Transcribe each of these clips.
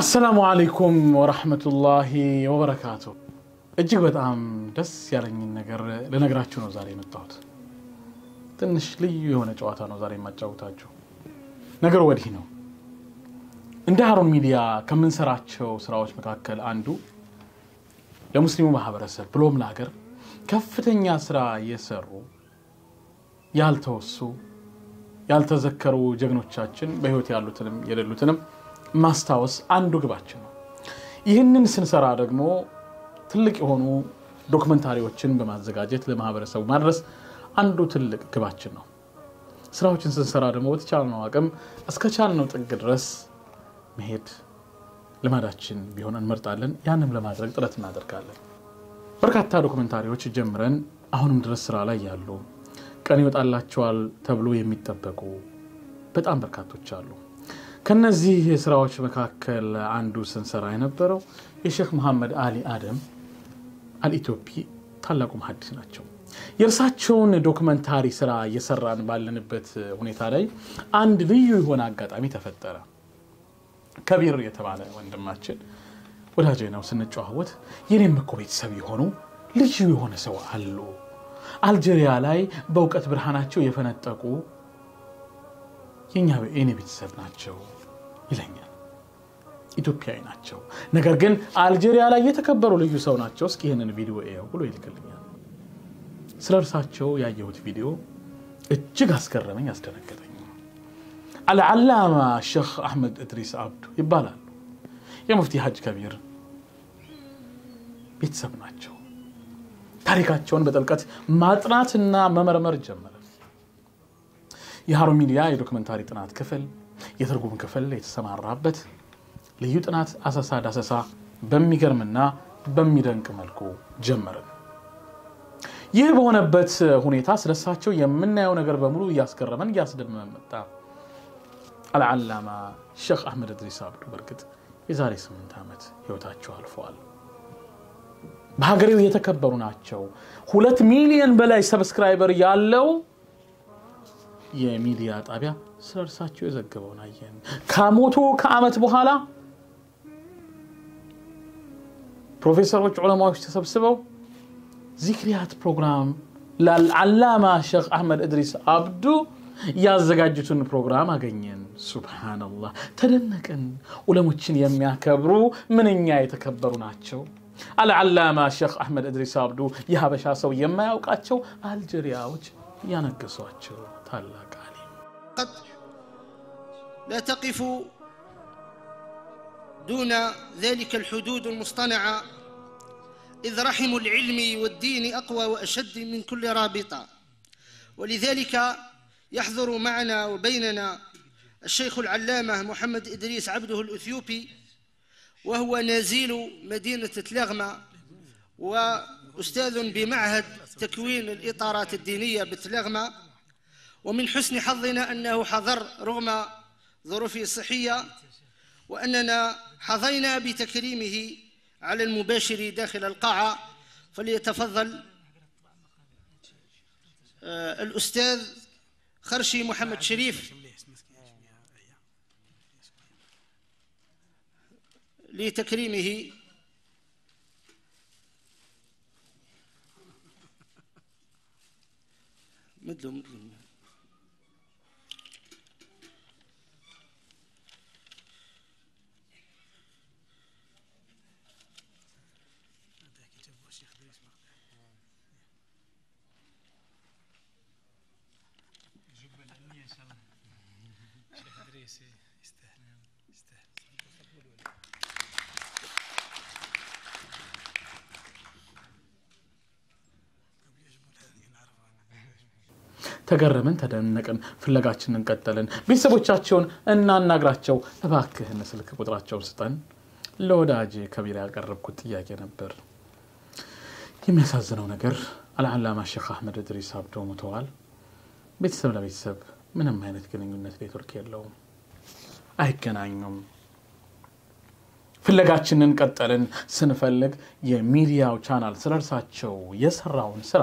አሰላሙ አለይኩም ወረሕመቱላሂ ወበረካቱ። እጅግ በጣም ደስ ያለኝን ነገር ልነግራችሁ ነው ዛሬ የመጣሁት። ትንሽ ልዩ የሆነ ጨዋታ ነው ዛሬ የማጫውታችሁ። ነገሩ ወዲህ ነው። እንደ ሀሩን ሚዲያ ከምንሰራቸው ስራዎች መካከል አንዱ ለሙስሊሙ ማህበረሰብ ብሎም ለሀገር ከፍተኛ ስራ የሰሩ ያልተወሱ ያልተዘከሩ ጀግኖቻችን በህይወት ያሉትንም የሌሉትንም ማስታወስ አንዱ ግባችን ነው። ይህንን ስንሰራ ደግሞ ትልቅ የሆኑ ዶክመንታሪዎችን በማዘጋጀት ለማህበረሰቡ ማድረስ አንዱ ትልቅ ግባችን ነው። ስራዎችን ስንሰራ ደግሞ በተቻልነው አቅም እስከቻልነው ጥግ ድረስ መሄድ ልማዳችን ቢሆን እንመርጣለን። ያንም ለማድረግ ጥረት እናደርጋለን። በርካታ ዶክመንታሪዎች ጀምረን አሁንም ድረስ ስራ ላይ ያሉ ቀን ይወጣላቸዋል ተብሎ የሚጠበቁ በጣም በርካቶች አሉ። ከነዚህ ስራዎች መካከል አንዱ ስንሰራ የነበረው የሼክ መሐመድ አሊ አደም አልኢትዮፒ ታላቁ መሐዲስ ናቸው። የእርሳቸውን ዶክመንታሪ ስራ እየሰራን ባለንበት ሁኔታ ላይ አንድ ልዩ የሆነ አጋጣሚ ተፈጠረ። ከቢር የተባለ ወንድማችን ወዳጅ ነው። ስንጨዋወት የኔም እኮ ቤተሰብ የሆኑ ልዩ የሆነ ሰው አሉ አልጄሪያ ላይ በእውቀት ብርሃናቸው የፈነጠቁ የኛ የኔ ቤተሰብ ናቸው ይለኛል። ኢትዮጵያዊ ናቸው፣ ነገር ግን አልጄሪያ ላይ የተከበሩ ልዩ ሰው ናቸው። እስኪ ይህንን ቪዲዮ ይኸው ብሎ ይልክልኛል። ስለ እርሳቸው ያየሁት ቪዲዮ እጅግ አስገረመኝ፣ አስደነገጠኝ። አልዓላማ ሼክ አሕመድ እድሪስ አብዱ ይባላሉ። የሙፍቲ ሀጅ ከቢር ቤተሰብ ናቸው። ታሪካቸውን በጥልቀት ማጥናትና መመርመር ጀመረ። የሀሩን ሚዲያ የዶክመንታሪ ጥናት ክፍል የትርጉም ክፍል የተሰማራበት ልዩ ጥናት አሰሳ ዳሰሳ በሚገርምና በሚደንቅ መልኩ ጀመርን። ይህ በሆነበት ሁኔታ ስለሳቸው የምናየው ነገር በሙሉ እያስገረመን እያስደመመን መጣ። አልዓላማ ሼክ አሕመድ እድሪስ አብዱ በእርግጥ የዛሬ ስምንት ዓመት ህይወታቸው አልፈዋል። በሀገሬው የተከበሩ ናቸው። ሁለት ሚሊዮን በላይ subscriber ያለው የሚዲያ ጣቢያ ስለ እርሳቸው የዘገበውን አየን። ከሞቱ ከዓመት በኋላ ፕሮፌሰሮች፣ ዑለማዎች ተሰብስበው ዚክሪያት ፕሮግራም ለአልዓላማ ሼክ አሕመድ እድሪስ አብዱ ያዘጋጁትን ፕሮግራም አገኘን። ሱብሓነላህ ተደነቅን። ዑለሞችን የሚያከብሩ ምንኛ የተከበሩ ናቸው። አልዓላማ ሼክ አሕመድ እድሪስ አብዱ የሀበሻ ሰው የማያውቃቸው አልጄሪያዎች ያነገሷቸው تعلق عليهم قد لا تقف دون ذلك الحدود المصطنعة إذ رحم العلم والدين أقوى وأشد من كل رابطة. ولذلك يحضر معنا وبيننا الشيخ العلامة محمد إدريس عبده الأثيوبي وهو نزيل مدينة تلغمة وأستاذ بمعهد تكوين الإطارات الدينية بتلغمة. ومن حسن حظنا أنه حضر رغم ظروفه الصحية وأننا حظينا بتكريمه على المباشر داخل القاعة. فليتفضل آه، الأستاذ خرشي محمد شريف. لتكريمه. مدلو مدلو. ተገረምን፣ ተደነቅን፣ ፍለጋችንን ቀጠልን። ቤተሰቦቻቸውን እናናግራቸው፣ እባክህን ስልክ ቁጥራቸውን ስጠን። ለወዳጅ ከቢር ያቀረብኩት ጥያቄ ነበር። የሚያሳዝነው ነገር አልዓላማ ሼክ አሕመድ እድሪስ አብዶ ሞተዋል። ቤተሰብ ለቤተሰብ ምንም አይነት ግንኙነት ኔትወርክ የለውም፣ አይገናኙም። ፍለጋችንን ቀጠልን። ስንፈልግ የሚዲያው ቻናል ስለ እርሳቸው የሰራውን ስራ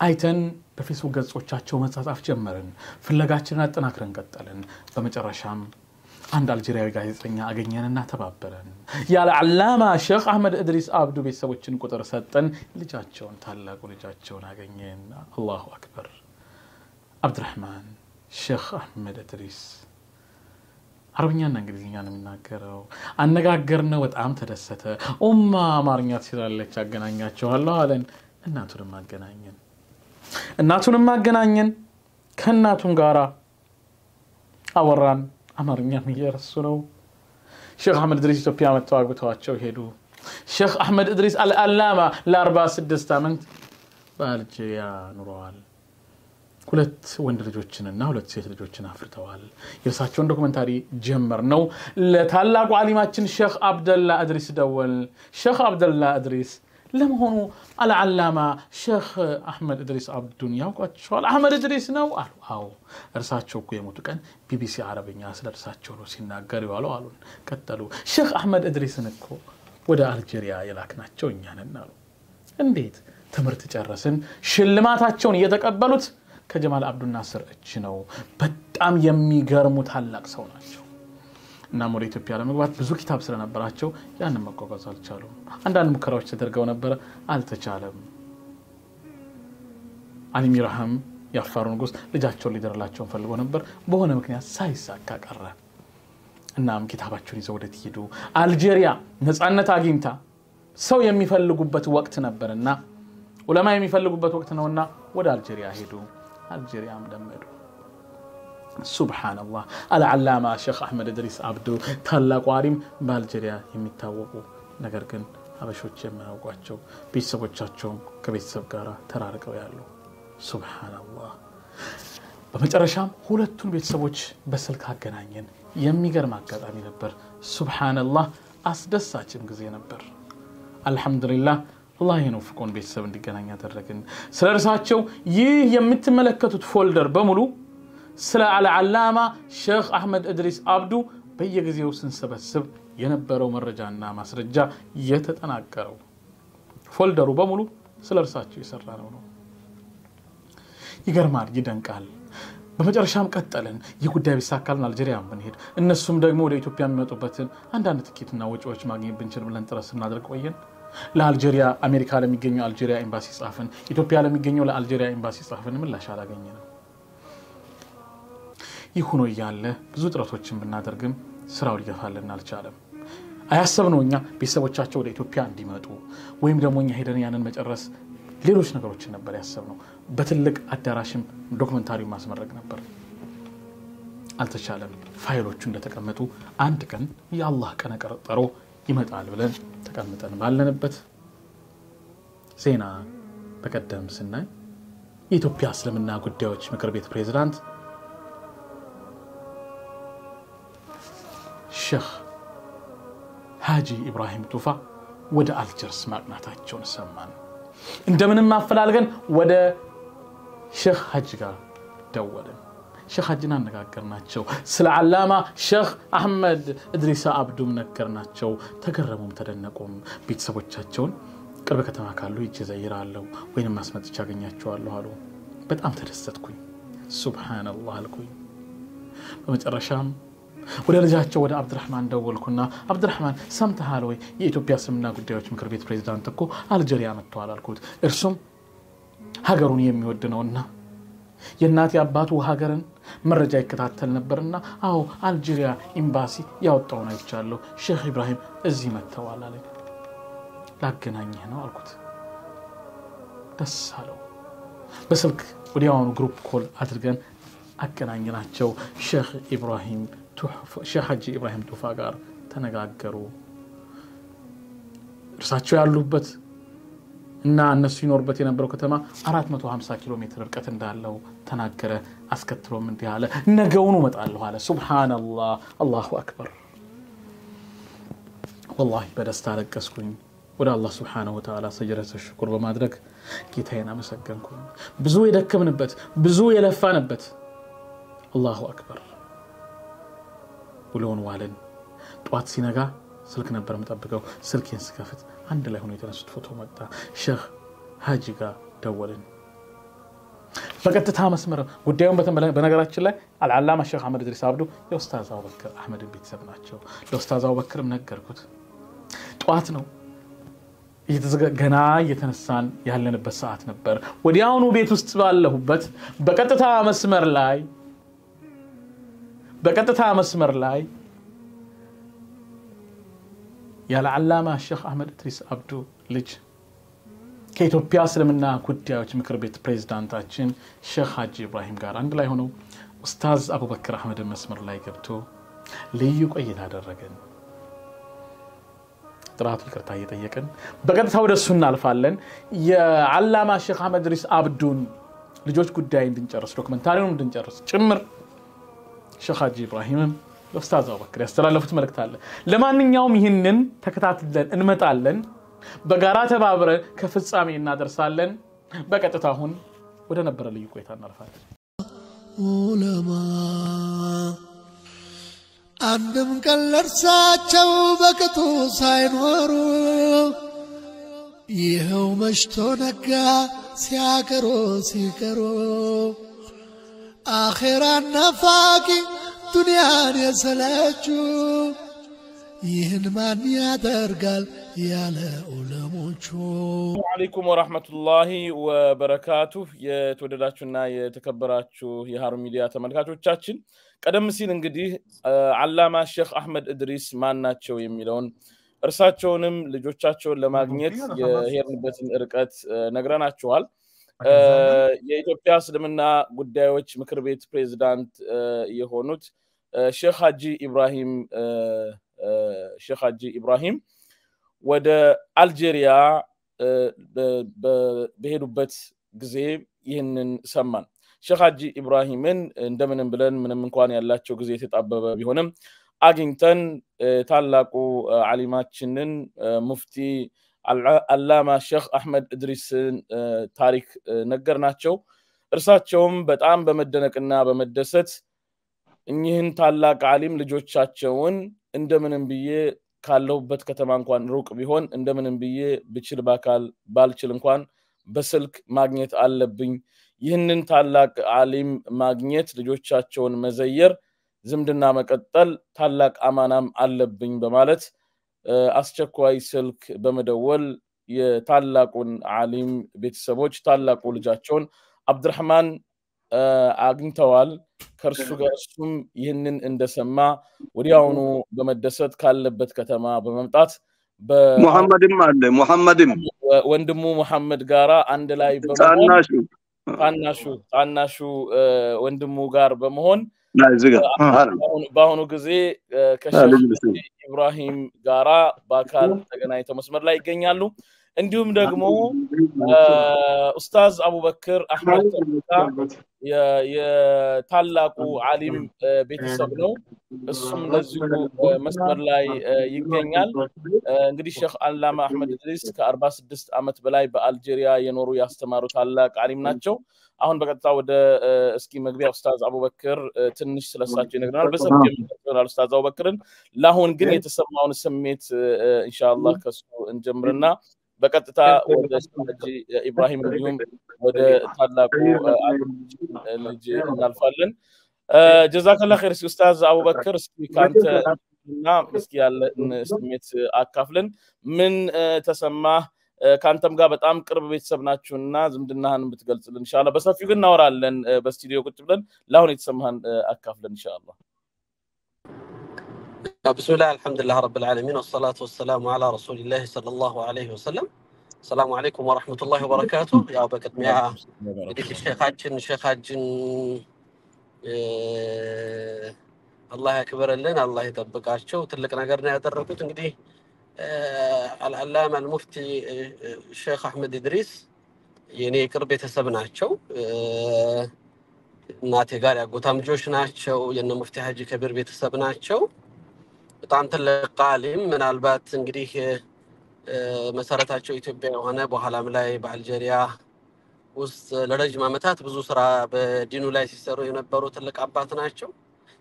አይተን በፌስቡክ ገጾቻቸው መጻጻፍ ጀመርን። ፍለጋችንን አጠናክረን ቀጠልን። በመጨረሻም አንድ አልጄሪያዊ ጋዜጠኛ አገኘንና ተባበረን። ያለ አላማ ሼክ አህመድ እድሪስ አብዱ ቤተሰቦችን ቁጥር ሰጠን። ልጃቸውን ታላቁ ልጃቸውን አገኘን። አላሁ አክበር። አብድራህማን ሼክ አህመድ እድሪስ አረብኛና እንግሊዝኛ ነው የሚናገረው። አነጋገርነው፣ በጣም ተደሰተ። ኡማ አማርኛ ትችላለች፣ አገናኛቸዋለሁ አለን። እናቱንም አገናኘን እናቱንም አገናኘን። ከእናቱም ጋራ አወራን። አማርኛም እየረሱ ነው። ሼክ አህመድ እድሪስ ኢትዮጵያ መጥተው አግብተዋቸው ሄዱ። ሼክ አህመድ እድሪስ አልአላማ ለ46 ዓመት በአልጄሪያ ኑረዋል። ሁለት ወንድ ልጆችንና ሁለት ሴት ልጆችን አፍርተዋል። የእርሳቸውን documentary ጀመር ነው። ለታላቁ አሊማችን ሼክ አብደላ እድሪስ ደወል። ሼክ አብደላ እድሪስ ለመሆኑ አልዓላማ ሼክ አሕመድ እድሪስ አብዱን ያውቋቸዋል? አሕመድ እድሪስ ነው አሉ። አዎ እርሳቸው እኮ የሞቱ ቀን ቢቢሲ አረብኛ ስለ እርሳቸው ነው ሲናገር የዋለው አሉን። ቀጠሉ። ሼክ አሕመድ እድሪስን እኮ ወደ አልጄሪያ የላክናቸው እኛ አሉ። እንዴት? ትምህርት ጨረስን። ሽልማታቸውን እየተቀበሉት ከጀማል አብዱናስር እጅ ነው። በጣም የሚገርሙ ታላቅ ሰው ናቸው። እናም ወደ ኢትዮጵያ ለመግባት ብዙ ኪታብ ስለነበራቸው ያንን መጓጓዝ አልቻሉም። አንዳንድ ሙከራዎች ተደርገው ነበረ፣ አልተቻለም። አሊ ሚርሃም የአፋሩ ንጉሥ ልጃቸውን ሊደርላቸውን ፈልጎ ነበር፣ በሆነ ምክንያት ሳይሳካ ቀረ። እናም ኪታባቸውን ይዘው ወደት ሄዱ። አልጄሪያ ነፃነት አግኝታ ሰው የሚፈልጉበት ወቅት ነበርና ዑለማ የሚፈልጉበት ወቅት ነውና ወደ አልጄሪያ ሄዱ። አልጄሪያም ለመዱ። ሱብሓነላህ አልዓላማ ሼክ አሕመድ እድሪስ አብዱ ታላቁ አሊም በአልጄሪያ የሚታወቁ ነገር ግን ሀበሾች የማያውቋቸው ቤተሰቦቻቸውም ከቤተሰብ ጋር ተራርቀው ያሉ ሱብሓነላህ። በመጨረሻም ሁለቱን ቤተሰቦች በስልክ አገናኘን። የሚገርም አጋጣሚ ነበር። ሱብሓነላህ አስደሳችም ጊዜ ነበር። አልሐምዱሊላህ አላህ የነውፍቆን ቤተሰብ እንዲገናኝ ያደረግን። ስለ እርሳቸው ይህ የምትመለከቱት folder በሙሉ ስለ አልዓላማ ሼክ አሕመድ እድሪስ አብዱ በየጊዜው ስንሰበስብ የነበረው መረጃና ማስረጃ የተጠናቀረው folder ኡ በሙሉ ስለ እርሳቸው የሰራ ነው ነው። ይገርማል፣ ይደንቃል። በመጨረሻም ቀጠልን። ይህ ጉዳይ ቢሳካልን አልጄሪያ ብንሄድ እነሱም ደግሞ ወደ ኢትዮጵያ የሚመጡበትን አንዳንድ ትኬትና ወጪዎች ማግኘት ብንችል ብለን ጥረት ስናደርግ ቆየን። ለአልጄሪያ አሜሪካ ለሚገኘው አልጄሪያ ኤምባሲ ጻፍን። ኢትዮጵያ ለሚገኘው ለአልጄሪያ ኤምባሲ ጻፍን። ምላሽ አላገኘንም። ይህ ሆኖ እያለ ብዙ ጥረቶችን ብናደርግም ስራው ሊገፋልን አልቻለም። አያሰብነው እኛ ቤተሰቦቻቸው ወደ ኢትዮጵያ እንዲመጡ ወይም ደግሞ እኛ ሄደን ያንን መጨረስ ሌሎች ነገሮችን ነበር ያሰብነው። በትልቅ አዳራሽም documentary ማስመረቅ ነበር። አልተቻለም። ፋይሎቹ እንደተቀመጡ አንድ ቀን የአላህ ቀነ ቀጠሮ ይመጣል ብለን ተቀምጠን ባለንበት ዜና በቀደም ስናይ የኢትዮጵያ እስልምና ጉዳዮች ምክር ቤት ፕሬዝዳንት ሼክ ሃጂ ኢብራሂም ቱፋ ወደ አልጀርስ ማቅናታቸውን ሰማን። እንደምንም አፈላልገን ወደ ሼክ ሀጂ ጋር ደወልን። ሼክ ሀጂን አነጋገርናቸው። ስለ ዓላማ ሼክ አሕመድ እድሪሳ አብዱም ነገርናቸው። ተገረሙም ተደነቁም። ቤተሰቦቻቸውን ቅርብ ከተማ ካሉ ሂጄ ዘይራለሁ ወይንም አስመጥቼ አገኛቸዋለሁ አሉ። በጣም ተደሰትኩኝ። ሱብሓነላህ አልኩኝ። በመጨረሻም ወደ ልጃቸው ወደ አብድራህማን ደወልኩና አብድራህማን ሰምተሃል ወይ? የኢትዮጵያ እስልምና ጉዳዮች ምክር ቤት ፕሬዚዳንት እኮ አልጄሪያ መጥተዋል አልኩት። እርሱም ሀገሩን የሚወድ ነውና የእናቴ አባቱ ሀገርን መረጃ ይከታተል ነበርና፣ አዎ አልጄሪያ ኤምባሲ ያወጣውን አይቻለሁ። ሼክ ኢብራሂም እዚህ መጥተዋል አለኝ። ላገናኝህ ነው አልኩት። ደስ አለው። በስልክ ወዲያውኑ group call አድርገን አገናኝናቸው። ሼክ ኢብራሂም ሼክ ሀጂ ኢብራሂም ቱፋ ጋር ተነጋገሩ። እርሳቸው ያሉበት እና እነሱ ይኖሩበት የነበረው ከተማ 450 ኪሎ ሜትር ርቀት እንዳለው ተናገረ። አስከትሎም እንዲህ አለ፣ ነገውኑ እመጣለሁ አለ። ሱብሓነላህ አላሁ አክበር። ወላሂ በደስታ አለቀስኩኝ። ወደ አላህ ስብሓነሁ ወተዓላ ሰጀደተ ሽኩር በማድረግ ጌታዬን አመሰገንኩኝ። ብዙ የደከምንበት ብዙ የለፋንበት አላሁ አክበር ውሎውን ዋልን። ጠዋት ሲነጋ ስልክ ነበር የምጠብቀው። ስልኬን ስከፍት አንድ ላይ ሆኖ የተነሱት ፎቶ መጣ። ሼክ ሀጂ ጋር ደወልን። በቀጥታ መስመር ጉዳዩን በነገራችን ላይ አልዓላማ ሼክ አህመድ ድሪስ አብዱ የኡስታዝ አቡበክር አህመድን ቤተሰብ ናቸው። ለኡስታዝ አቡበክርም ነገርኩት። ጠዋት ነው ገና እየተነሳን ያለንበት ሰዓት ነበር። ወዲያውኑ ቤት ውስጥ ባለሁበት በቀጥታ መስመር ላይ በቀጥታ መስመር ላይ ያለ ዓላማ ሼክ አህመድ ድሪስ አብዱ ልጅ ከኢትዮጵያ እስልምና ጉዳዮች ምክር ቤት ፕሬዝዳንታችን ሼክ ሀጂ ኢብራሂም ጋር አንድ ላይ ሆነው ኡስታዝ አቡበክር አህመድን መስመር ላይ ገብቶ ልዩ ቆይታ አደረግን። ጥራቱ ይቅርታ እየጠየቅን በቀጥታ ወደ እሱ እናልፋለን። የዓላማ ሼክ አህመድ ድሪስ አብዱን ልጆች ጉዳይ እንድንጨርስ ዶክመንታሪውን እንድንጨርስ ጭምር ሼክ ሀጂ ኢብራሂምም ለኡስታዝ አቡበክር ያስተላለፉት መልእክት አለ። ለማንኛውም ይህንን ተከታትለን እንመጣለን። በጋራ ተባብረን ከፍጻሜ እናደርሳለን። በቀጥታ አሁን ወደ ነበረ ልዩ ቆይታ እናልፋለን። ዑለማ አንድም ቀን ለእርሳቸው በቅጡ ሳይኖሩ ይኸው መሽቶ ነጋ ሲያቀሮ ሲቀሩ አኼራን ናፋቂ ዱንያን የሰለቹ ይህን ማን ያደርጋል ያለ ዑለሞቹ አለይኩም ወራህመቱላሂ ወበረካቱ። የተወደዳችሁና የተከበራችሁ የሀሩን ሚዲያ ተመልካቾቻችን ቀደም ሲል እንግዲህ አላማ ሼክ አህመድ እድሪስ ማን ናቸው የሚለውን እርሳቸውንም ልጆቻቸውን ለማግኘት የሄድንበትን ርቀት ነግረናችኋል። የኢትዮጵያ እስልምና ጉዳዮች ምክር ቤት ፕሬዝዳንት የሆኑት ሼክ ሀጂ ኢብራሂም ሼክ ሀጂ ኢብራሂም ወደ አልጄሪያ በሄዱበት ጊዜ ይህንን ሰማን። ሼክ ሀጂ ኢብራሂምን እንደምንም ብለን ምንም እንኳን ያላቸው ጊዜ የተጣበበ ቢሆንም አግኝተን ታላቁ አሊማችንን ሙፍቲ አላማ ሼክ አሕመድ እድሪስን ታሪክ ነገር ናቸው። እርሳቸውም በጣም በመደነቅና በመደሰት እኚህን ታላቅ አሊም ልጆቻቸውን እንደምንም ብዬ ካለሁበት ከተማ እንኳን ሩቅ ቢሆን እንደምንም ብዬ ብችል በአካል ባልችል እንኳን በስልክ ማግኘት አለብኝ። ይህንን ታላቅ አሊም ማግኘት፣ ልጆቻቸውን መዘየር፣ ዝምድና መቀጠል ታላቅ አማናም አለብኝ በማለት አስቸኳይ ስልክ በመደወል የታላቁን አሊም ቤተሰቦች ታላቁ ልጃቸውን አብድራህማን አግኝተዋል። ከእርሱ ጋር እሱም ይህንን እንደሰማ ወዲያውኑ በመደሰት ካለበት ከተማ በመምጣት ሙሐመድም አለ ሙሐመድም ወንድሙ ሙሐመድ ጋራ አንድ ላይ ታናሹ ታናሹ ወንድሙ ጋር በመሆን በአሁኑ ጊዜ ኢብራሂም ጋራ በአካል ተገናኝተው መስመር ላይ ይገኛሉ። እንዲሁም ደግሞ ኡስታዝ አቡበክር አህመድ የታላቁ አሊም ቤተሰብ ነው። እሱም እንደዚሁ መስመር ላይ ይገኛል። እንግዲህ ሼክ አላማ አህመድ እድሪስ ከአርባ ስድስት ዓመት በላይ በአልጄሪያ የኖሩ ያስተማሩ ታላቅ አሊም ናቸው። አሁን በቀጥታ ወደ እስኪ መግቢያ ኡስታዝ አቡበክር ትንሽ ስለሳቸው ይነግረናል። በሰፊ ኡስታዝ አቡበክርን። ለአሁን ግን የተሰማውን ስሜት ኢንሻአላህ ከሱ እንጀምርና በቀጥታ ወደ ሀጂ ኢብራሂም እንዲሁም ወደ ታላቁ ልጅ እናልፋለን። ጀዛከላ ኸይር። እስኪ ኡስታዝ አቡበክር እስኪ ከአንተ እና እስኪ ያለን ስሜት አካፍልን። ምን ተሰማህ? ከአንተም ጋር በጣም ቅርብ ቤተሰብ ናችሁና ዝምድናህን ብትገልጽልን ኢንሻላህ። በሰፊው ግን እናወራለን በስቱዲዮ ቁጭ ብለን። ለአሁን የተሰማህን አካፍለን ኢንሻላህ። بسم الله الحمد لله رب العالمين والصلاة والسلام على رسول الله صلى الله عليه وسلم السلام عليكم ورحمة الله وبركاته يا بكت ميا እንግዲህ ሼኻችን ሼኻችን አላህ ያክብርልን፣ አላህ ይጠብቃቸው። ትልቅ ነገር ነው ያደረጉት። እንግዲህ አልዓላማ አልሙፍቲ ሼክ አሕመድ ኢድሪስ የእኔ የቅርብ ቤተሰብ ናቸው። እናቴ ጋር ያጎታም ልጆች ናቸው። የነ ሙፍቲ ሀጂ ከቢር ቤተሰብ ናቸው። በጣም ትልቅ ቃሊም ምናልባት እንግዲህ መሰረታቸው ኢትዮጵያ የሆነ በኋላም ላይ በአልጄሪያ ውስጥ ለረጅም ዓመታት ብዙ ስራ በዲኑ ላይ ሲሰሩ የነበሩ ትልቅ አባት ናቸው።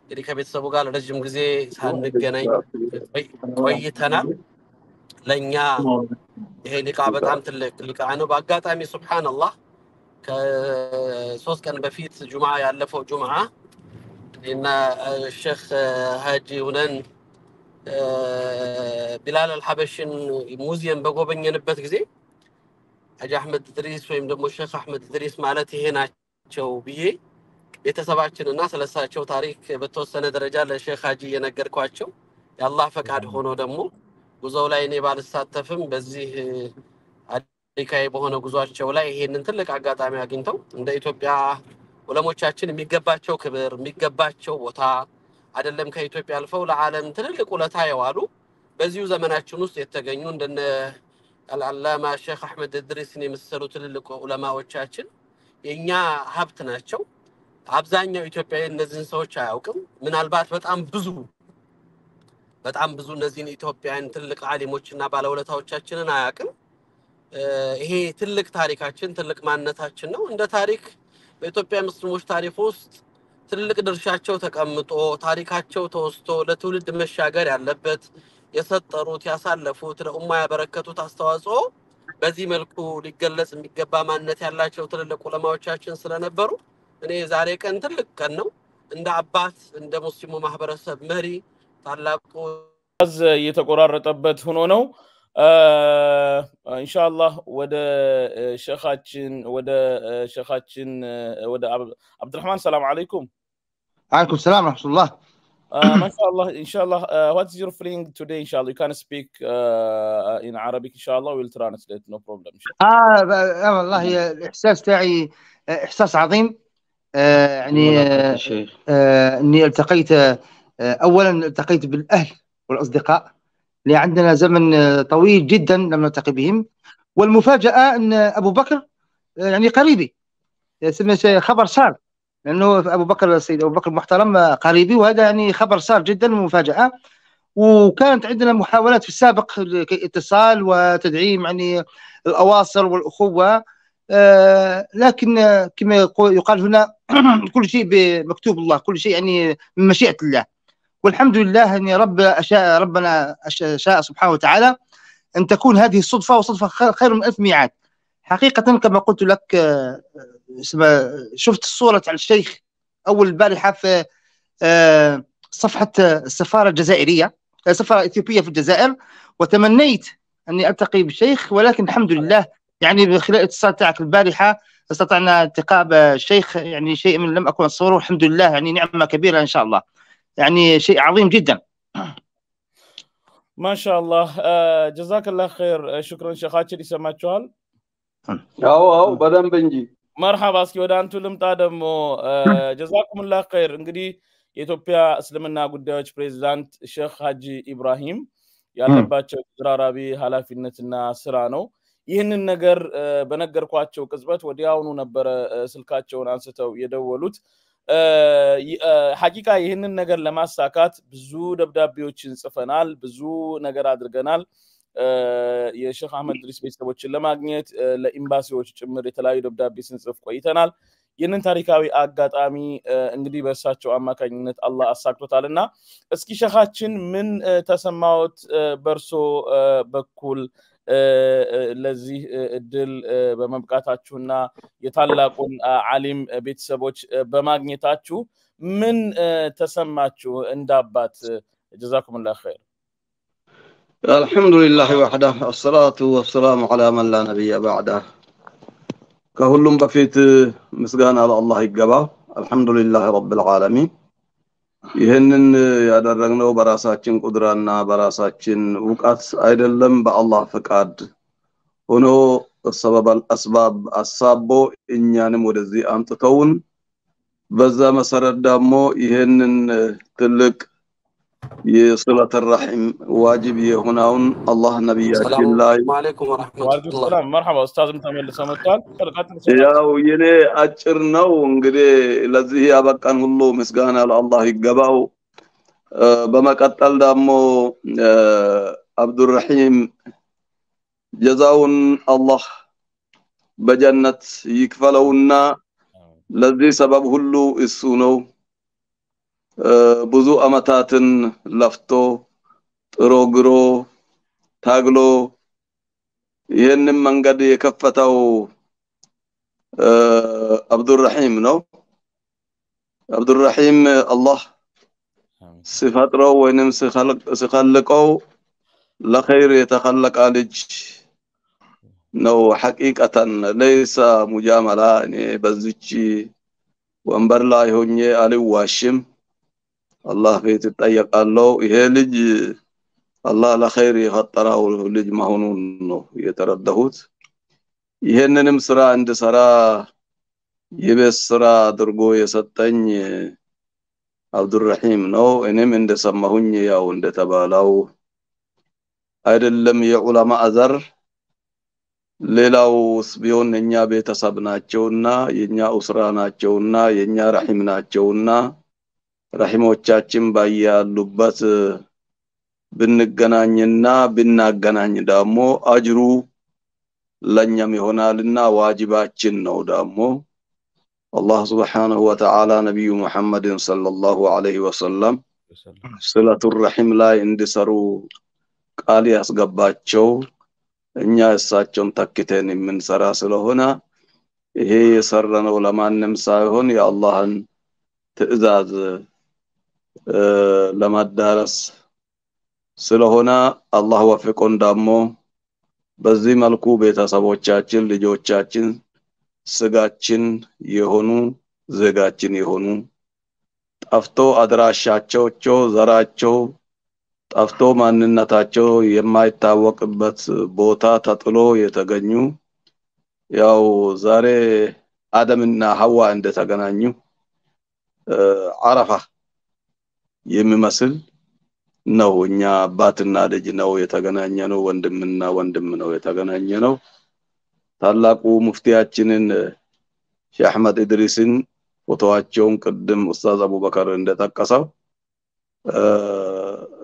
እንግዲህ ከቤተሰቡ ጋር ለረጅም ጊዜ ሳንገናኝ ቆይተናል። ለእኛ ይሄ ሊቃ በጣም ትልቅ ሊቃ ነው። በአጋጣሚ ሱብሓነላህ ከሶስት ቀን በፊት ጁምዓ ያለፈው ጁምዓ እና ሼክ ሀጂ ሁነን ቢላል አልሐበሽን ሙዚየም በጎበኘንበት ጊዜ ሀጂ አሕመድ ድሪስ ወይም ደግሞ ሼክ አሕመድ ድሪስ ማለት ይሄ ናቸው ብዬ ቤተሰባችን እና ስለሳቸው ታሪክ በተወሰነ ደረጃ ለሼክ ሀጂ እየነገርኳቸው የአላህ ፈቃድ ሆኖ ደግሞ ጉዞው ላይ እኔ ባልሳተፍም በዚህ ታሪካዊ በሆነ ጉዟቸው ላይ ይሄንን ትልቅ አጋጣሚ አግኝተው እንደ ኢትዮጵያ ዑለሞቻችን የሚገባቸው ክብር የሚገባቸው ቦታ አይደለም ከኢትዮጵያ አልፈው ለዓለም ትልልቅ ውለታ የዋሉ በዚሁ ዘመናችን ውስጥ የተገኙ እንደነ አልዓላማ ሼክ አሕመድ እድሪስን የመሰሉ ትልልቅ ዑለማዎቻችን የእኛ ሀብት ናቸው። አብዛኛው ኢትዮጵያዊ እነዚህን ሰዎች አያውቅም። ምናልባት በጣም ብዙ በጣም ብዙ እነዚህን ኢትዮጵያውያን ትልቅ አሊሞች እና ባለውለታዎቻችንን አያውቅም። ይሄ ትልቅ ታሪካችን ትልቅ ማንነታችን ነው። እንደ ታሪክ በኢትዮጵያ ሙስሊሞች ታሪክ ውስጥ ትልቅ ድርሻቸው ተቀምጦ ታሪካቸው ተወስቶ ለትውልድ መሻገር ያለበት የሰጠሩት ያሳለፉት ለኡማ ያበረከቱት አስተዋጽኦ በዚህ መልኩ ሊገለጽ የሚገባ ማንነት ያላቸው ትልልቅ ዑለማዎቻችን ስለነበሩ እኔ ዛሬ ቀን ትልቅ ቀን ነው። እንደ አባት እንደ ሙስሊሙ ማህበረሰብ መሪ ታላቁ እየተቆራረጠበት ሆኖ ነው። ኢንሻአላህ ወደ ሸኻችን ወደ ሸኻችን ወደ አብዱራህማን ሰላም አለይኩም عليكم السلام ورحمة الله Uh, mashallah, inshallah, uh, what's your feeling today? Inshallah, you can speak uh, in Arabic. Inshallah, we'll translate. No problem. آه آه، والله الإحساس تاعي آه، إحساس عظيم آه، يعني آه، آه، إني التقيت آه، أولا التقيت بالأهل والأصدقاء اللي عندنا زمن آه، طويل جدا لم نلتقي بهم. والمفاجأة أن أبو بكر آه، يعني قريبي. خبر صار لأنه أبو بكر السيد أبو بكر محترم آه، قريبي وهذا يعني خبر صار جدا ومفاجأة. وكانت عندنا محاولات في السابق اتصال وتدعيم يعني الأواصر والأخوة. آه، لكن كما يقال هنا كل شيء بمكتوب الله كل شيء يعني من مشيئة الله. والحمد لله ان رب أشاء ربنا شاء سبحانه وتعالى أن تكون هذه الصدفة وصدفة خير من ألف ميعاد حقيقة كما قلت لك آه، شفت الصورة على الشيخ أول البارحة في آه، صفحة آه، السفاره الجزائريه السفاره الاثيوبيه في الجزائر وتمنيت أني ألتقي بالشيخ ولكن الحمد لله يعني خلال الاتصال تاعك البارحة استطعنا التقاء بالشيخ يعني شيء من لم أكن اتصوره الحمد لله يعني نعمة كبيرة إن شاء الله. يعني شيء عظيم جدا ማሻአላህ ጀዛከላህ ኸይር ሽክረን ሸኻችን ይሰማችኋል አዎ አዎ በደንብ እንጂ መርሐባ እስኪ ወደ አንቱ ልምጣ ደግሞ ጀዛኩሙላህ ኸይር እንግዲህ የኢትዮጵያ እስልምና ጉዳዮች ፕሬዚዳንት ሼክ ሀጂ ኢብራሂም ያለባቸው ተደራራቢ ኃላፊነትና ስራ ነው ይህንን ነገር እ፣ በነገርኳቸው ቅጽበት ወዲያውኑ ነበረ እ፣ ስልካቸውን አንስተው የደወሉት ሐቂቃ ይህንን ነገር ለማሳካት ብዙ ደብዳቤዎችን ጽፈናል ብዙ ነገር አድርገናል። የሼክ አህመድ ድሪስ ቤተሰቦችን ለማግኘት ለኤምባሲዎች ጭምር የተለያዩ ደብዳቤ ስንጽፍ ቆይተናል። ይህንን ታሪካዊ አጋጣሚ እንግዲህ በእርሳቸው አማካኝነት አላህ አሳክቶታል እና እስኪ ሸኻችን ምን ተሰማዎት በእርሶ በኩል ለዚህ እ፣ እድል እ፣ በመብቃታችሁና የታላቁን አ፣ ዓሊም እ፣ ቤተሰቦች እ፣ በማግኘታችሁ ምን እ፣ ተሰማችሁ እንደ አባት ጀዛኩምላህ ኸይር الحمد لله وحده الصلاة والسلام على من لا نبي بعده ከሁሉም በፊት ምስጋና ለአላህ ይገባው አልሐምዱሊላህ ረብል ዓለሚን ይህንን ያደረግነው በራሳችን ቁድራና በራሳችን እውቀት አይደለም በአላህ ፍቃድ ሆኖ ሰበበል አስባብ አሳቦ እኛንም ወደዚህ አምጥተውን በዛ መሰረት ደግሞ ይህንን ትልቅ የስለት ረሒም ዋጅብ የሆነውን አላህ ነቢያችን ላይ ሰላሙ አለይኩም ዋልኩም ወረሕመቱላህ ሰላም መርሐባ ኡስታዝም ተመልሰው መጥቷል ቀጥል ሸኻችን ያው የኔ አጭር ነው እንግዲህ ለዚህ ያበቃን ሁሉ ምስጋና ለአላህ ይገባው እ፣ በመቀጠል ደግሞ እ፣ አብዱራሂም ጀዛውን አላህ በጀነት ይክፈለውና ለዚህ ሰበብ ሁሉ እሱ ነው እ፣ ብዙ አመታትን ለፍቶ ጥሮ ግሮ ታግሎ ይህንን መንገድ የከፈተው አብዱራሂም ነው። አብዱራሂም አላህ ሲፈጥረው ወይንም ሲኸልቀው ለኸይር የተኸለቀ ልጅ ነው። ሐቂቀተን ለይሰ ሙጃመላ። እኔ በዚች ወንበር ላይ ሆኜ አልዋሽም። አላህ ፊት እጠየቃለሁ። ይሄ ልጅ አላህ ለኸይር የፈጠረው ልጅ መሆኑን ነው የተረዳሁት። ይሄንንም ስራ እንድሰራ የቤት ስራ አድርጎ የሰጠኝ አብዱራሂም ነው። እኔም እንደሰማሁኝ ያው እንደተባለው አይደለም የዑለማ ዘር ሌላውስ ቢሆን የኛ ቤተሰብ ናቸውና የኛ ኡስራ ናቸውና የኛ ረሂም ናቸውና ረሂሞቻችን ባያሉበት ብንገናኝና ብናገናኝ ደግሞ አጅሩ ለኛም ይሆናልና ዋጅባችን ነው ደግሞ። አላህ ስብሓንሁ ወተዓላ ነቢዩ ሙሐመድን ሰለላሁ ዐለይሂ ወሰለም ስለቱ ረሒም ላይ እንዲሰሩ ቃል ያስገባቸው እኛ እሳቸውን ተክተን የምንሰራ ስለሆነ ይሄ የሰራነው ለማንም ሳይሆን የአላህን ትዕዛዝ ለማዳረስ ስለሆነ አላህ ወፍቆን ደግሞ በዚህ መልኩ ቤተሰቦቻችን፣ ልጆቻችን፣ ስጋችን የሆኑ ዜጋችን የሆኑ ጠፍቶ አድራሻቸው ዘራቸው ጠፍቶ ማንነታቸው የማይታወቅበት ቦታ ተጥሎ የተገኙ ያው ዛሬ አደምና ሐዋ እንደተገናኙ አረፋ የሚመስል ነው። እኛ አባትና ልጅ ነው የተገናኘ ነው። ወንድምና ወንድም ነው የተገናኘ ነው። ታላቁ ሙፍቲያችንን ሼህ አህመድ ኢድሪስን ፎቶዋቸውን ቅድም ኡስታዝ አቡበከር እንደጠቀሰው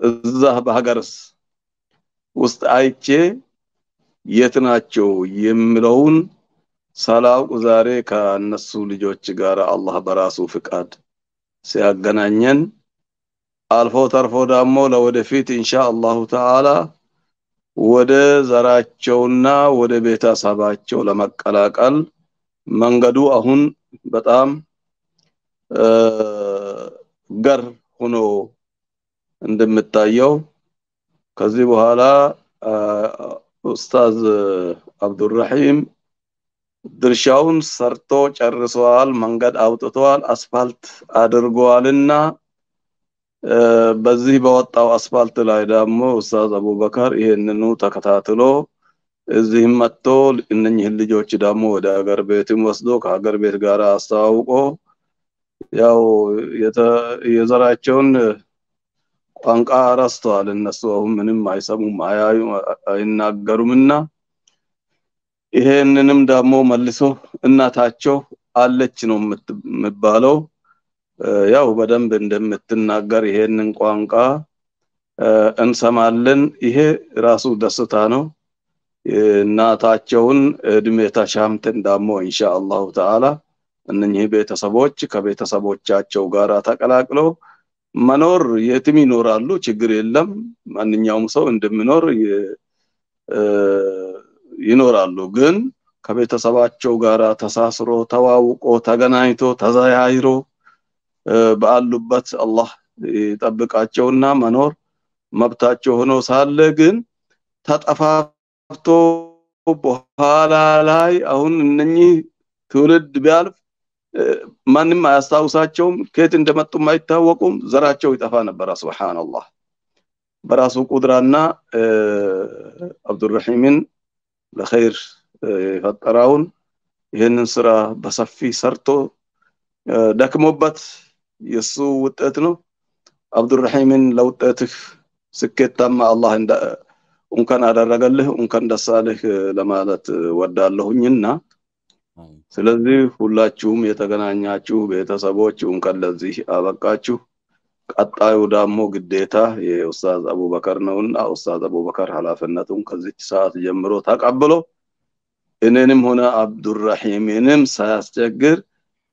እዛ በሀገር ውስጥ አይቼ የት ናቸው የሚለውን ሳላውቅ ዛሬ ከእነሱ ልጆች ጋር አላህ በራሱ ፍቃድ ሲያገናኘን አልፎ ተርፎ ደግሞ ለወደፊት ኢንሻ አላሁ ተዓላ ወደ ዘራቸውና ወደ ቤተሰባቸው ለመቀላቀል መንገዱ አሁን በጣም ገር ሆኖ እንደምታየው ከዚህ በኋላ ኡስታዝ አብዱራሂም ድርሻውን ሰርቶ ጨርሰዋል። መንገድ አውጥተዋል፣ አስፋልት አድርገዋልና በዚህ በወጣው አስፋልት ላይ ደግሞ ኡስታዝ አቡበከር ይሄንኑ ተከታትሎ እዚህም መጥቶ እነኝህን ልጆች ደግሞ ወደ ሀገር ቤትም ወስዶ ከሀገር ቤት ጋር አስተዋውቆ ያው የዘራቸውን ቋንቋ ረስተዋል። እነሱ አሁን ምንም አይሰሙም፣ አያዩ፣ አይናገሩምና ይሄንንም ደግሞ መልሶ እናታቸው አለች ነው የምትባለው ያው በደንብ እንደምትናገር ይሄንን ቋንቋ እንሰማለን። ይሄ ራሱ ደስታ ነው። እናታቸውን እድሜ ተሻምተን ደግሞ ኢንሻአላሁ ተዓላ እነኚህ ቤተሰቦች ከቤተሰቦቻቸው ጋር ተቀላቅለው መኖር የትም ይኖራሉ፣ ችግር የለም። ማንኛውም ሰው እንደሚኖር ይኖራሉ። ግን ከቤተሰባቸው ጋር ተሳስሮ ተዋውቆ ተገናኝቶ ተዘያይሮ ባሉበት አላህ ይጠብቃቸውና መኖር መብታቸው ሆኖ ሳለ ግን ተጠፋፍቶ በኋላ ላይ አሁን እነኚህ ትውልድ ቢያልፍ ማንም አያስታውሳቸውም፣ ከየት እንደመጡም አይታወቁም። ዘራቸው ይጠፋ ነበር። ሱብሃንአላህ በራሱ ቁድራና አብዱራሂምን ለኸይር የፈጠረውን ይህንን ስራ በሰፊ ሰርቶ ደክሞበት የሱ ውጤት ነው። አብዱራሂምን ለውጤትህ ስኬታማ አላህ እንኳን አደረገልህ እንኳን አለህ ለማለት ወዳለሁኝና ስለዚህ ሁላችሁም የተገናኛችሁ ቤተሰቦች እንኳን ለዚህ አበቃችሁ። ቀጣዩ ደግሞ ግዴታ የኡስታዝ አቡበከር ነውና ኡስታዝ አቡበከር ኃላፊነቱን ከዚች ሰዓት ጀምሮ ተቀብሎ እኔንም ሆነ አብዱራሂምንም ሳያስቸግር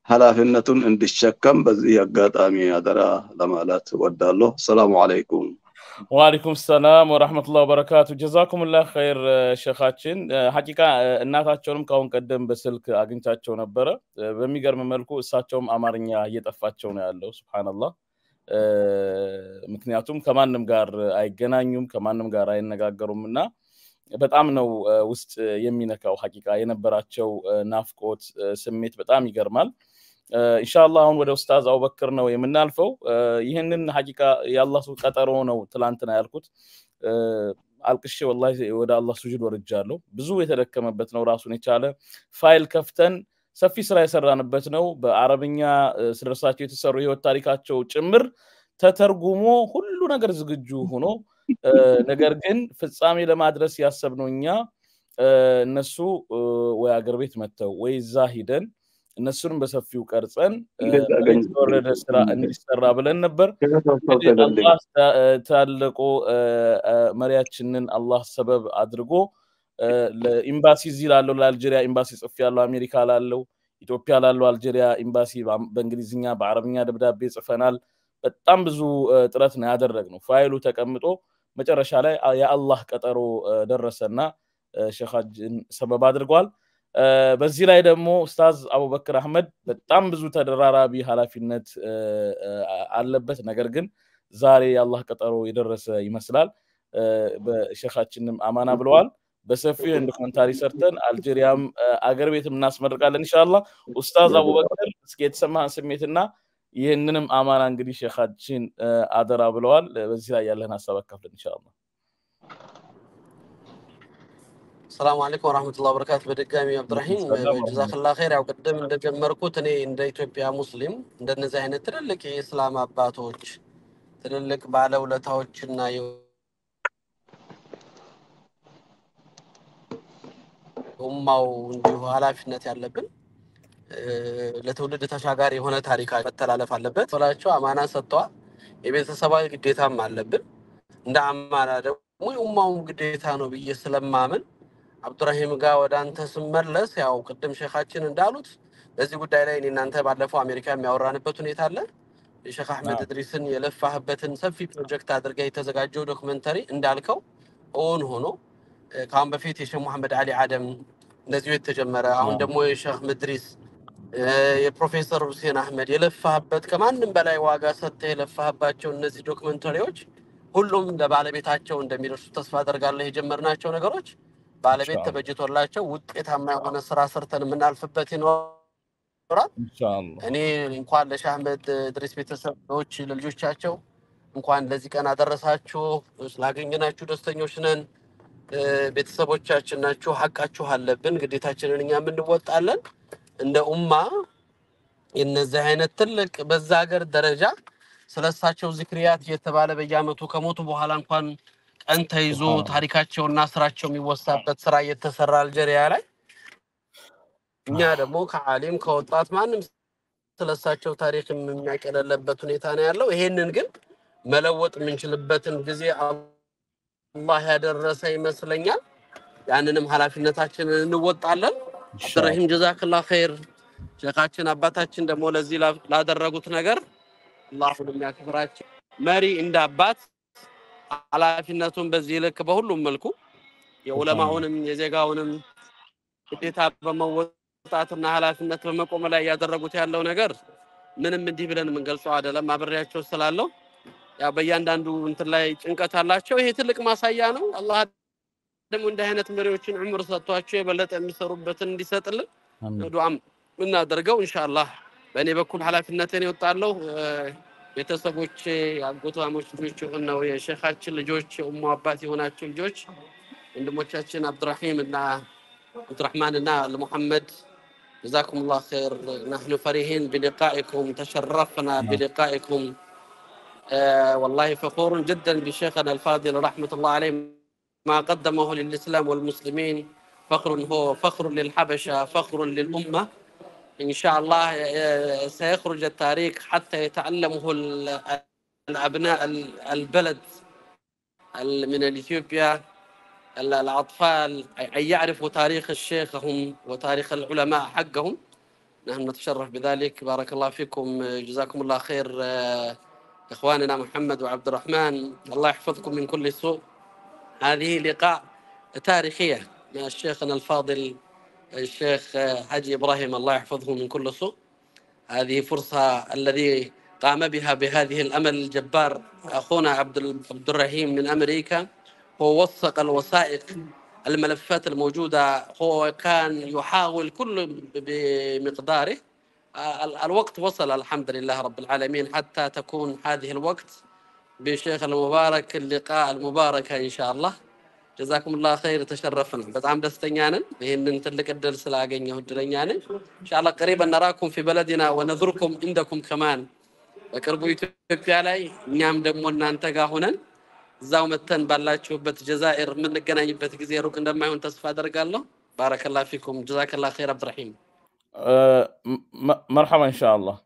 ኃላፊነቱን እንዲሸከም በዚህ አጋጣሚ አደራ ለማለት ወዳለሁ። ሰላሙ አለይኩም ወአለይኩም ሰላም ወራህመቱላህ ወበረካቱ። ጀዛኩሙላህ ኸይር ሸኻችን። ሐቂቃ እናታቸውንም ከአሁን ቀደም በስልክ አግኝቻቸው ነበረ። በሚገርም መልኩ እሳቸውም አማርኛ እየጠፋቸው ነው ያለው። ሱብሃነላህ። ምክንያቱም ከማንም ጋር አይገናኙም፣ ከማንም ጋር አይነጋገሩም እና በጣም ነው ውስጥ የሚነካው። ሐቂቃ የነበራቸው ናፍቆት ስሜት በጣም ይገርማል። ኢንሻአላህ አሁን ወደ ኡስታዝ አቡበክር ነው የምናልፈው። ይህንን ሐቂቃ የአላህ ቀጠሮ ነው ትላንትና ያልኩት። አልቅሼ ወላሂ ወደ አላህ ሱጁድ ወርጃለሁ። ብዙ የተደከመበት ነው ራሱን የቻለ ፋይል ከፍተን ሰፊ ስራ የሰራንበት ነው። በአረብኛ ስለርሳቸው የተሰሩ የህይወት ታሪካቸው ጭምር ተተርጉሞ ሁሉ ነገር ዝግጁ ሆኖ ነገር ግን ፍጻሜ ለማድረስ ያሰብነው እኛ እነሱ ወይ አገር ቤት መጥተው ወይ እዛ ሂደን እነሱንም በሰፊው ቀርጸን የተወረደ ስራ እንዲሰራ ብለን ነበር። አላህ ታላቁ መሪያችንን አላህ ሰበብ አድርጎ ለኤምባሲ እዚህ ላለው ለአልጄሪያ ኤምባሲ ጽፍ ያለው አሜሪካ ላለው ኢትዮጵያ ላለው አልጄሪያ ኤምባሲ በእንግሊዝኛ በአረብኛ ደብዳቤ ጽፈናል። በጣም ብዙ ጥረት ነው ያደረግነው። ፋይሉ ተቀምጦ መጨረሻ ላይ የአላህ ቀጠሮ ደረሰና ሸኻጅን ሰበብ አድርጓል። በዚህ ላይ ደግሞ ኡስታዝ አቡበክር አህመድ በጣም ብዙ ተደራራቢ ኃላፊነት አለበት። ነገር ግን ዛሬ የአላህ ቀጠሮ የደረሰ ይመስላል። በሼኻችንም አማና ብለዋል። በሰፊው documentary ሰርተን አልጄሪያም አገር ቤትም እናስመርቃለን ኢንሻአላህ። ኡስታዝ አቡበክር እስኪ የተሰማህን ስሜትና ይህንንም አማና እንግዲህ ሼኻችን አደራ ብለዋል። በዚህ ላይ ያለህን ሀሳብ አካፍለን ኢንሻአላህ። ሰላም አለይኩም ወራህመቱላሂ ወበረካቱ። በድጋሚ አብዱራሂም ጀዛክላ ኸይር። ያው ቅድም እንደጀመርኩት እኔ እንደ ኢትዮጵያ ሙስሊም እንደነዚህ አይነት ትልልቅ የእስላም አባቶች ትልልቅ ባለውለታዎችና ኡማው እንዲሁ ኃላፊነት ያለብን ለትውልድ ተሻጋሪ የሆነ ታሪክ መተላለፍ አለበት ብላቸው አማና ሰጥተዋል። የቤተሰባዊ ግዴታም አለብን። እንደ አማና ደግሞ የኡማውም ግዴታ ነው ብዬ ስለማምን አብዱራሂም ጋር ወደ አንተ ስመለስ ያው ቅድም ሼኻችን እንዳሉት በዚህ ጉዳይ ላይ እኔ እናንተ ባለፈው አሜሪካ የሚያወራንበት ሁኔታ አለ። የሼክ አሕመድ እድሪስን የለፋህበትን ሰፊ ፕሮጀክት አድርገህ የተዘጋጀው documentary እንዳልከው እውን ሆኖ ከአሁን በፊት የሼክ መሐመድ አሊ አደም እንደዚሁ የተጀመረ አሁን ደግሞ የሼክ እድሪስ የፕሮፌሰር ሁሴን አህመድ የለፋህበት ከማንም በላይ ዋጋ ሰጥተህ የለፋህባቸው እነዚህ documentary ዎች ሁሉም ለባለቤታቸው እንደሚደርሱ ተስፋ አደርጋለሁ። የጀመርናቸው ነገሮች ባለቤት ተበጅቶላቸው ውጤታማ የሆነ ስራ ሰርተን የምናልፍበት ይኖራል። እኔ እንኳን ለሼህ አህመድ እድሪስ ቤተሰቦች ለልጆቻቸው እንኳን ለዚህ ቀን አደረሳችሁ። ስላገኘናችሁ ደስተኞች ነን። ቤተሰቦቻችን ናችሁ። ሀቃችሁ አለብን። ግዴታችንን እኛ እንወጣለን። እንደ ኡማ የነዚህ አይነት ትልቅ በዛ ሀገር ደረጃ ስለሳቸው ዚክሪያት እየተባለ በየአመቱ ከሞቱ በኋላ እንኳን ቀን ተይዞ ታሪካቸውና ስራቸው የሚወሳበት ስራ እየተሰራ አልጀሪያ ላይ እኛ ደግሞ ከአሊም ከወጣት ማንም ስለሳቸው ታሪክ የሚያውቅ የሌለበት ሁኔታ ነው ያለው። ይሄንን ግን መለወጥ የምንችልበትን ጊዜ አላህ ያደረሰ ይመስለኛል። ያንንም ኃላፊነታችንን እንወጣለን። አብዱራሂም ጀዛክላ ኸይር። ሼኻችን አባታችን ደግሞ ለዚህ ላደረጉት ነገር አላሁንም ያክብራቸው። መሪ እንደ አባት ኃላፊነቱን በዚህ ልክ በሁሉም መልኩ የዑለማውንም የዜጋውንም ግዴታ በመወጣትና ኃላፊነት በመቆም ላይ እያደረጉት ያለው ነገር ምንም እንዲህ ብለን የምንገልጸው አይደለም። አብሬያቸው ስላለው ያው በእያንዳንዱ እንትን ላይ ጭንቀት አላቸው። ይሄ ትልቅ ማሳያ ነው። አላህ ደግሞ እንዲህ አይነት መሪዎችን ዑምር ሰጥቷቸው የበለጠ የሚሰሩበትን እንዲሰጥልን ዱዓም እናደርገው ኢንሻአላህ። በእኔ በኩል ኃላፊነትን ይወጣለሁ። ቤተሰቦች አጎቷሞች ልጆች ነው የሼኻችን ልጆች የኡሙ አባት የሆናቸው ልጆች ወንድሞቻችን አብዱራሂም እና አብዱራህማን እና ለሙሐመድ جزاكم الله خير نحن فرحين بلقائكم تشرفنا بلقائكم آه والله فخور جدا بشيخنا الفاضل رحمة الله عليه ما قدمه للإسلام والمسلمين فخر هو فخر للحبشة فخر للأمة إن شاء الله سيخرج التاريخ حتى يتعلمه الأبناء البلد من إثيوبيا الأطفال أن يعرفوا تاريخ شيخهم وتاريخ العلماء حقهم. نحن نتشرف بذلك. بارك الله فيكم. جزاكم الله خير إخواننا محمد وعبد الرحمن. الله يحفظكم من كل سوء. هذه لقاء تاريخية مع شيخنا الفاضل الشيخ حاجي إبراهيم الله يحفظه من كل سوء. هذه فرصة الذي قام بها بهذه الأمل الجبار أخونا عبد عبد الرحيم من أمريكا. هو وثق الوثائق الملفات الموجودة. هو كان يحاول كل بمقداره. ال- الوقت وصل الحمد لله رب العالمين حتى تكون هذه الوقت بشيخ المبارك اللقاء المبارك إن شاء الله. ጀዛኩም ላ ኸይር ተሸረፍን በጣም ደስተኛ ነን ይህንን ትልቅ እድል ስላገኘሁ እድለኛ ነን እንሻላ ቀሪበን ነራኩም ፊ በለዲና ወነዙርኩም እንደኩም ከማን በቅርቡ ኢትዮጵያ ላይ እኛም ደግሞ እናንተ ጋር ሆነን እዛው መተን ባላችሁበት ጀዛኢር የምንገናኝበት ጊዜ ሩቅ እንደማይሆን ተስፋ አደርጋለሁ ባረከላ ፊኩም ጀዛከላ ኸይር አብድራሂም آه، م- م- مرحبا ان شاء الله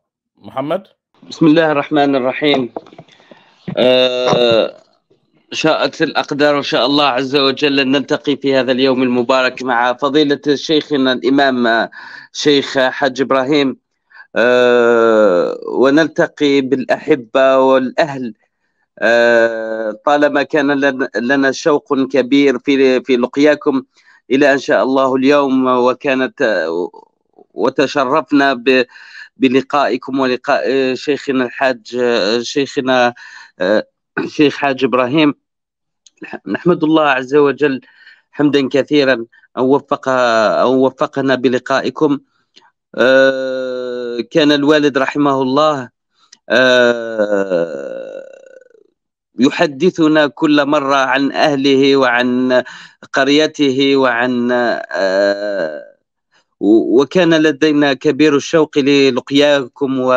محمد بسم الله الرحمن الرحيم آه، شاءت الأقدار وشاء الله عز وجل أن نلتقي في هذا اليوم المبارك مع فضيلة شيخنا الإمام آه، شيخ حاج إبراهيم آه، ونلتقي بالأحبة والأهل. آه، طالما كان لنا- شوق كبير في في لقياكم إلى أن شاء الله اليوم وكانت وتشرفنا بلقائكم ولقاء شيخنا الحاج شيخنا شيخ حاج إبراهيم نحمد الله عز وجل حمدا كثيرا ان وفق أو وفقنا بلقائكم. آه، كان الوالد رحمه الله آه، يحدثنا كل مرة عن أهله وعن قريته وعن آه، وكان لدينا كبير الشوق للقياكم و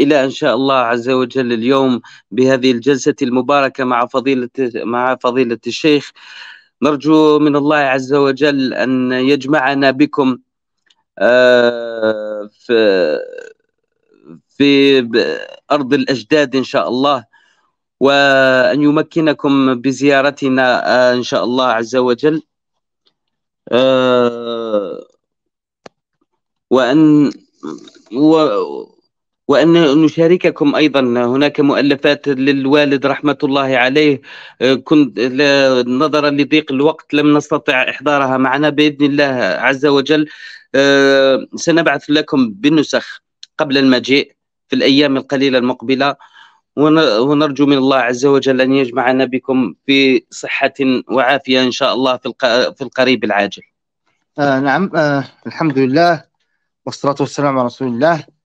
إلى إن شاء الله عز وجل اليوم بهذه الجلسة المباركة مع فضيلة مع فضيلة الشيخ. نرجو من الله عز وجل أن يجمعنا بكم آه، في في أرض الأجداد إن شاء الله وأن يمكنكم بزيارتنا آه، إن شاء الله عز وجل آه، وأن و وأن نشارككم أيضا. هناك مؤلفات للوالد رحمة الله عليه. آه، كنت نظرا لضيق الوقت لم نستطع إحضارها معنا بإذن الله عز وجل. آه، سنبعث لكم بالنسخ قبل المجيء في الأيام القليلة المقبلة. ون- ونرجو من الله عز وجل أن يجمعنا بكم في صحة وعافية إن شاء الله في الق- في القريب العاجل. آه نعم. آه الحمد لله والصلاة والسلام على رسول الله.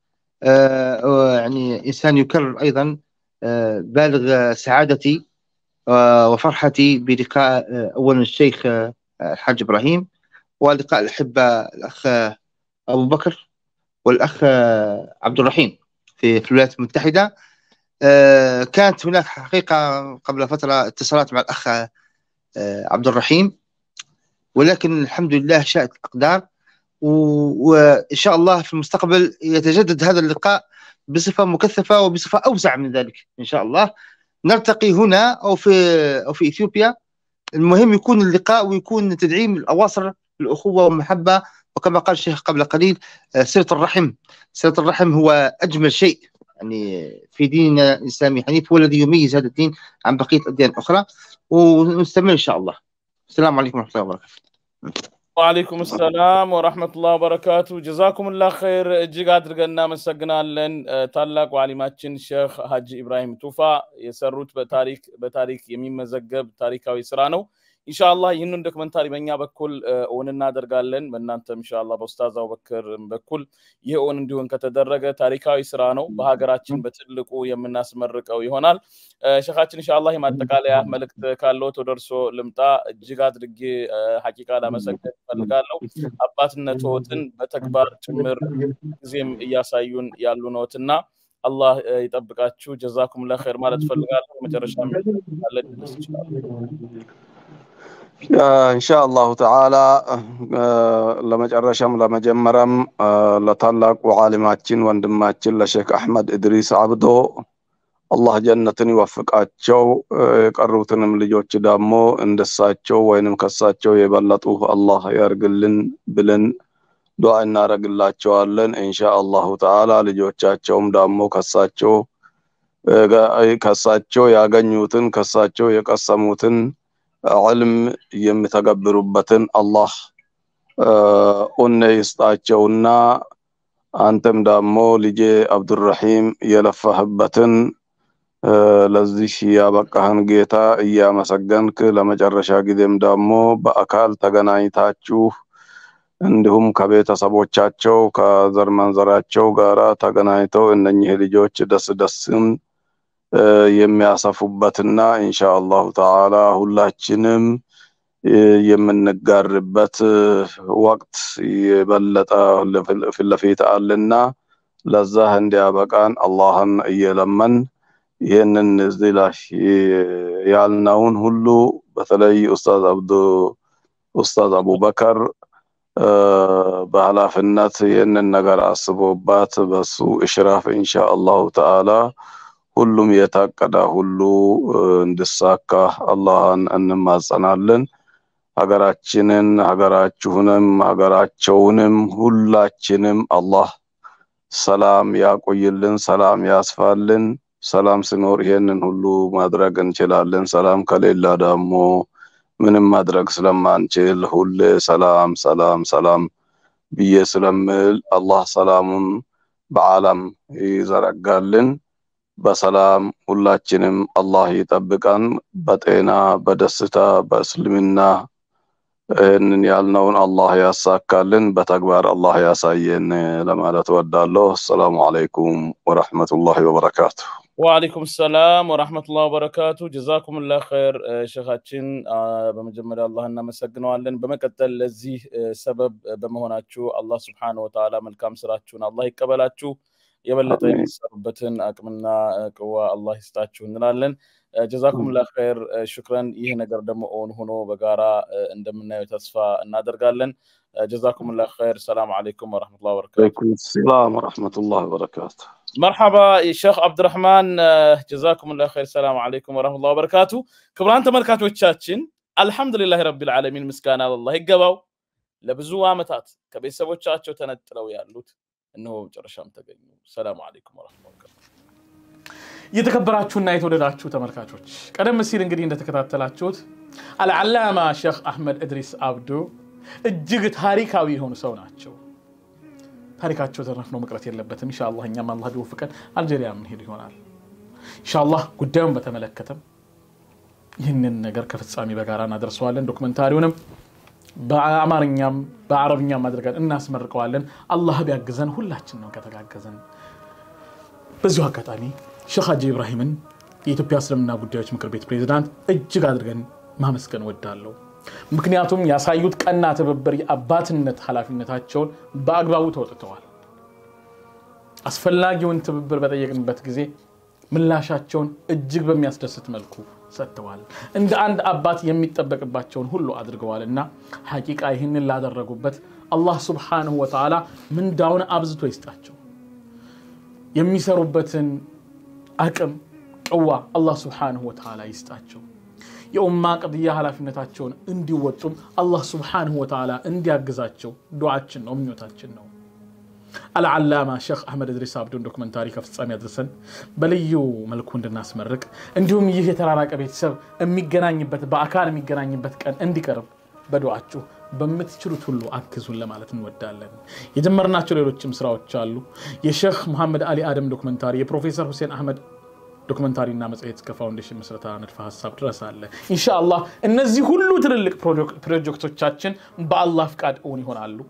يعني إنسان يكرر أيضا آه بالغ آه، سعادتي آه وفرحتي بلقاء آه أولا الشيخ آه الحاج إبراهيم ولقاء الأحبة الأخ آه، أبو بكر والأخ آه عبد الرحيم في الولايات المتحدة. آه كانت هناك حقيقة قبل فترة اتصالات مع الأخ آه عبد الرحيم ولكن الحمد لله شاءت الأقدار و- وإن شاء الله في المستقبل يتجدد هذا اللقاء بصفة مكثفة وبصفة أوسع من ذلك إن شاء الله. نلتقي هنا أو في أو في إثيوبيا. المهم يكون اللقاء ويكون تدعيم الأواصر الأخوة والمحبة وكما قال الشيخ قبل قليل آه، صلة الرحم. صلة الرحم هو أجمل شيء يعني في ديننا الإسلامي حنيف هو الذي يميز هذا الدين عن بقية الأديان الأخرى. ونستمر إن شاء الله. السلام عليكم ورحمة الله وبركاته. ወአለይኩም ሰላም ወራህመቱላህ ወበረካቱ ጀዛኩሙላህ ኸይር እጅግ አድርገን እናመሰግናለን ታላቁ አሊማችን ሼክ ሀጂ ኢብራሂም ቱፋ የሰሩት በታሪክ የሚመዘገብ ታሪካዊ ስራ ነው ኢንሻአላህ ይህንን documentary በእኛ በኩል እውን እናደርጋለን። በእናንተም ኢንሻአላህ በኡስታዝ አቡበክር በኩል ይህ እውን እንዲሆን ከተደረገ ታሪካዊ ስራ ነው። በሀገራችን በትልቁ የምናስመርቀው ይሆናል። እ፣ ሼኻችን ኢንሻአላህ የማጠቃለያ መልእክት ካለዎት ወደ ልምጣ። እጅግ አድርጌ ሐቂቃ ላመሰግን እፈልጋለሁ። አባትነትዎትን በተግባር ጭምር ጊዜም እያሳዩን ያሉ ነዎትና አላህ ይጠብቃችሁ። ጀዛኩም ለኸይር ማለት እፈልጋለሁ። መጨረሻ ድረስ ይችላል ኢንሻአላሁ ተዓላ ለመጨረሻም ለመጀመሪያም ለታላቁ ዓሊማችን ወንድማችን ለሼክ አሕመድ እድሪስ አብዶ አላህ ጀነትን ይወፍቃቸው። የቀሩትንም ልጆች ደግሞ እንደሳቸው ወይንም ከሳቸው የበለጡ አላህ ያርግልን ብለን ዱዓ እናደርግላቸዋለን። ኢንሻአላሁ ተዓላ ልጆቻቸውም ደግሞ ከሳቸው ከሳቸው ያገኙትን ከሳቸው የቀሰሙትን ዕልም የሚተገብሩበትን አላህ ኡነ ይስጣቸውና አንተም ደግሞ ልጄ አብዱራሂም የለፋህበትን ለዚህ ያበቃህን ጌታ እያመሰገንክ ለመጨረሻ ጊዜም ደግሞ በአካል ተገናኝታችሁ እንዲሁም ከቤተሰቦቻቸው ከዘር መንዘራቸው ጋራ ተገናኝተው እነኚህ ልጆች ደስ ደስን የሚያሰፉበትና ኢንሻአላሁ ተዓላ ሁላችንም የምንጋርበት ወቅት የበለጠ ፊት ለፊት አለና ለዛ እንዲያበቃን አላህን እየለመን ይህንን እዚህ ላይ ያልነውን ሁሉ በተለይ ኡስታዝ አብዱ ኡስታዝ አቡበከር በኃላፊነት ይህንን ነገር አስቦባት በሱ እሽራፍ ኢንሻአላሁ ተዓላ ሁሉም የታቀደ ሁሉ እንድሳካ አላህን እንማጸናለን። ሀገራችንን ሀገራችሁንም ሀገራቸውንም ሁላችንም አላህ ሰላም ያቆይልን፣ ሰላም ያስፋልን። ሰላም ሲኖር ይሄንን ሁሉ ማድረግ እንችላለን። ሰላም ከሌላ ደግሞ ምንም ማድረግ ስለማንችል ሁሌ ሰላም ሰላም ሰላም ብዬ ስለምል አላህ ሰላሙን በዓለም ይዘረጋልን። በሰላም ሁላችንም አላህ ይጠብቀን። በጤና በደስታ በእስልምና ይህንን ያልነውን አላህ ያሳካልን፣ በተግባር አላህ ያሳየን ለማለት እወዳለሁ። አሰላሙ አለይኩም ወረሕመቱላሂ ወበረካቱ። ወአለይኩም ሰላም ወራህመቱላሂ ወበረካቱ። ጀዛኩሙላህ ኸይር ሼኻችን፣ በመጀመሪያ አላህ እናመሰግነዋለን። በመቀጠል ለዚህ ሰበብ በመሆናችሁ አላህ ስብሓነሁ ወተዓላ መልካም ስራችሁን አላህ ይቀበላችሁ፣ የበለጠ የሚሰሩበትን አቅምና ቅዋ አላህ ይስጣችሁ እንላለን። ጀዛኩሙላህ ኸይር ሽክረን። ይህ ነገር ደግሞ እውን ሆኖ በጋራ እንደምናየው ተስፋ እናደርጋለን። ጀዛኩሙላህ ኸይር። ሰላም አለይኩም ወረሕመቱላሂ ወበረካቱ። ወአለይኩም ሰላም ወረሕመቱላሂ ወበረካቱ። መርሐባ ሼክ አብዱረህማን ጀዛኩሙላህ ኸይር። ሰላም አለይኩም ወረሕመቱላሂ ወበረካቱ። ክቡራን ተመልካቾቻችን አልሐምዱሊላህ ረቢል ዓለሚን ምስጋና ለአላህ ይገባው። ለብዙ ዓመታት ከቤተሰቦቻቸው ተነጥለው ያሉት እነሆ መጨረሻም ተገኙ። ሰላም አለይኩም ወረሕመቱላሂ የተከበራችሁና የተወደዳችሁ ተመልካቾች ቀደም ሲል እንግዲህ እንደተከታተላችሁት አልዓላማ ሼክ አሕመድ እድሪስ አብዱ እጅግ ታሪካዊ የሆኑ ሰው ናቸው። ታሪካቸው ተረፍኖ መቅረት የለበትም። ኢንሻአላህ እኛም አላህ ቢወፍቀን አልጄሪያ የምንሄድ ይሆናል። ኢንሻአላህ ጉዳዩን በተመለከተም ይህንን ነገር ከፍጻሜ በጋራ እናደርሰዋለን። ዶክመንታሪውንም በአማርኛም በአረብኛም አድርገን እናስመርቀዋለን። አላህ ቢያግዘን ሁላችን ነው ከተጋገዘን። በዚሁ አጋጣሚ ሼክ ሀጂ ኢብራሂምን የኢትዮጵያ እስልምና ጉዳዮች ምክር ቤት ፕሬዚዳንት እጅግ አድርገን ማመስገን ወዳለሁ። ምክንያቱም ያሳዩት ቀና ትብብር የአባትነት ኃላፊነታቸውን በአግባቡ ተወጥተዋል። አስፈላጊውን ትብብር በጠየቅንበት ጊዜ ምላሻቸውን እጅግ በሚያስደስት መልኩ ሰጥተዋል። እንደ አንድ አባት የሚጠበቅባቸውን ሁሉ አድርገዋል እና ሐቂቃ ይህንን ላደረጉበት አላህ ሱብሓነሁ ወተዓላ ምንዳውን አብዝቶ ይስጣቸው። የሚሰሩበትን አቅም ቅዋ አላህ ሱብሓነሁ ወተዓላ ይስጣቸው። የኡማ ቅድያ ኃላፊነታቸውን እንዲወጡም አላህ ሱብሓነሁ ወተዓላ እንዲያግዛቸው ዱዓችን ነው፣ ምኞታችን ነው። አልዓላማ ሼክ አሕመድ እድሪስ አብዱን ዶክመንታሪ ከፍጻሜ አድርሰን በልዩ መልኩ እንድናስመርቅ እንዲሁም ይህ የተራራቀ ቤተሰብ የሚገናኝበት በአካል የሚገናኝበት ቀን እንዲቀርብ በዱዓችሁ በምትችሉት ሁሉ አግዙን ለማለት እንወዳለን። የጀመርናቸው ሌሎችም ስራዎች አሉ። የሼክ ሙሐመድ አሊ አደም ዶክመንታሪ፣ የፕሮፌሰር ሁሴን አህመድ دوكومنتاري نام از ایت که فاوندیشن مسلطان ارفاع ساب درساله. انشالله این نزی هلو ترلیک پروژه پروژکتو چاچن با الله فکر اونی هنالو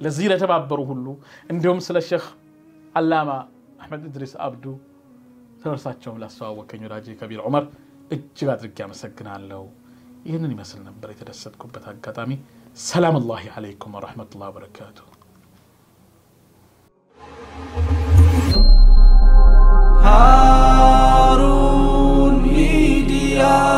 لذیره تا ببرو هلو اندیوم سلشخ علامة أحمد إدريس أبدو ترسات شوم لسوا وكان يراجي كبير عمر إجغاد رجع مسجنا له إنني مثلنا بريت رسات كبتا قدامي سلام الله عليكم ورحمة الله وبركاته ها God.